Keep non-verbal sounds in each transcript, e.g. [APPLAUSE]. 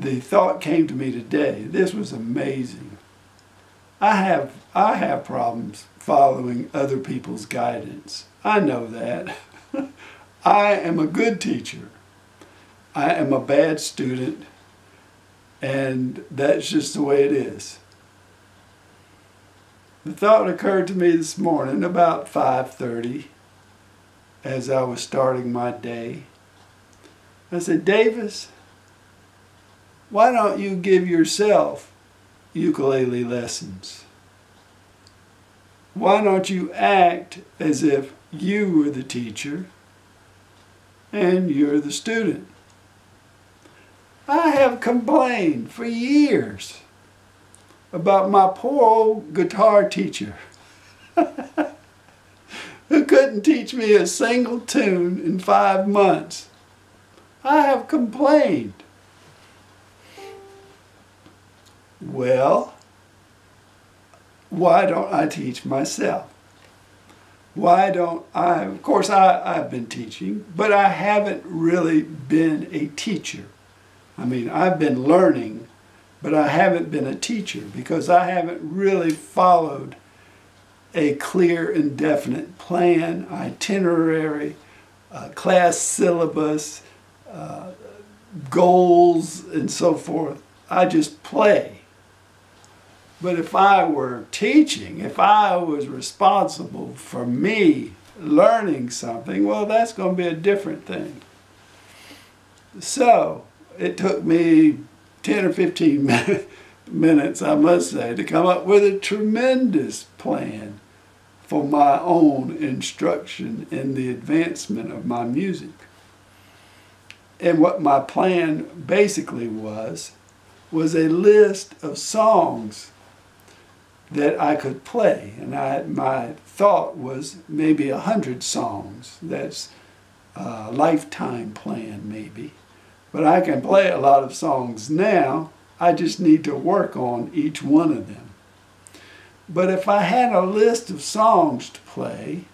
the thought came to me today. This was amazing. I have I have problems following other people's guidance. I know that. [LAUGHS] I am a good teacher. I am a bad student and that's just the way it is. The thought occurred to me this morning about 5:30 as I was starting my day. I said, "Davis, why don't you give yourself ukulele lessons? Why don't you act as if you were the teacher and you're the student?" I have complained for years about my poor old guitar teacher [LAUGHS] who couldn't teach me a single tune in five months. I have complained. Well, why don't I teach myself? Why don't I, of course I, I've been teaching, but I haven't really been a teacher. I mean, I've been learning but I haven't been a teacher because I haven't really followed a clear and definite plan, itinerary, uh, class syllabus, uh, goals, and so forth. I just play. But if I were teaching, if I was responsible for me learning something, well, that's going to be a different thing. So it took me 10 or 15 [LAUGHS] minutes, I must say, to come up with a tremendous plan for my own instruction in the advancement of my music. And what my plan basically was, was a list of songs that I could play. And I, my thought was maybe a hundred songs. That's a lifetime plan, maybe. But I can play a lot of songs now. I just need to work on each one of them. But if I had a list of songs to play,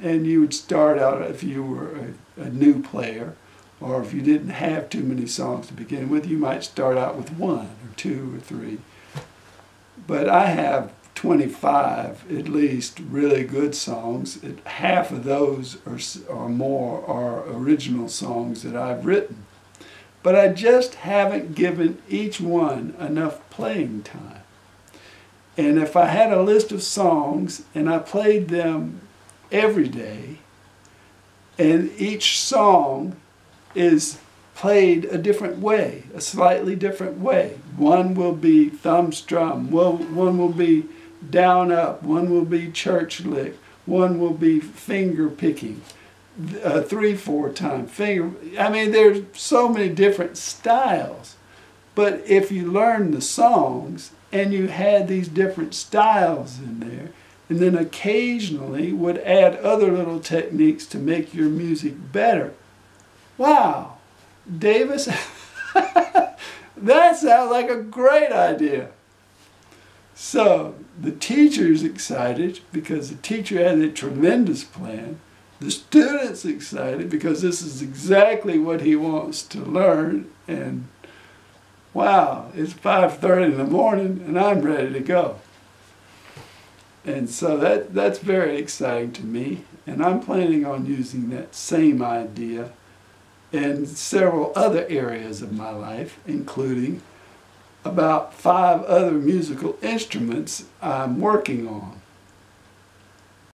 and you would start out if you were a, a new player, or if you didn't have too many songs to begin with, you might start out with one or two or three. But I have 25 at least really good songs. Half of those or, or more are original songs that I've written. But I just haven't given each one enough playing time. And if I had a list of songs and I played them every day, and each song is played a different way, a slightly different way. One will be thumb strum, one will be down up, one will be church lick, one will be finger picking a three four time finger. I mean, there's so many different styles. But if you learn the songs and you had these different styles in there, and then occasionally would add other little techniques to make your music better. Wow, Davis, [LAUGHS] that sounds like a great idea. So the teacher's excited because the teacher has a tremendous plan. The student's excited because this is exactly what he wants to learn and wow, it's 5.30 in the morning and I'm ready to go. And so that, that's very exciting to me and I'm planning on using that same idea in several other areas of my life, including about five other musical instruments I'm working on.